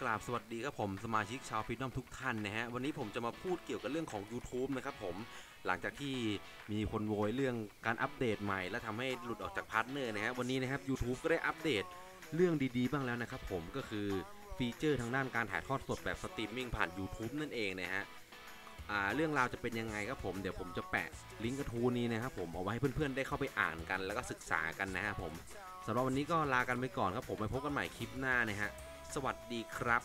กราบสวัสดีครับผมสมาชิกชาวพิทนอมทุกท่านนะฮะวันนี้ผมจะมาพูดเกี่ยวกับเรื่องของ YouTube นะครับผมหลังจากที่มีคนโวยเรื่องการอัปเดตใหม่ และทำให้หลุดออกจาก partner นะฮะวันนี้นะครับ YouTube ก็ได้อัปเดตเรื่องดีๆ บ้างแล้วนะครับผมก็คือฟีเจอร์ทางด้านการถ่ายทอดสดแบบสตรีมมิ่งผ่าน YouTube นั่นเองนะฮะเรื่องราวจะเป็นยังไงครับผมเดี๋ยวผมจะแปะลิงก์กระทู้นี้นะครับผมเอาไว้ให้เพื่อนๆได้เข้าไปอ่านกัน แล้วก็ศึกษากันนะฮะผมสำหรับวันนี้ก็ลากันไปก่อนครับผมไปพบกันใหม่คลิปหน้านะฮะ สวัสดีครับ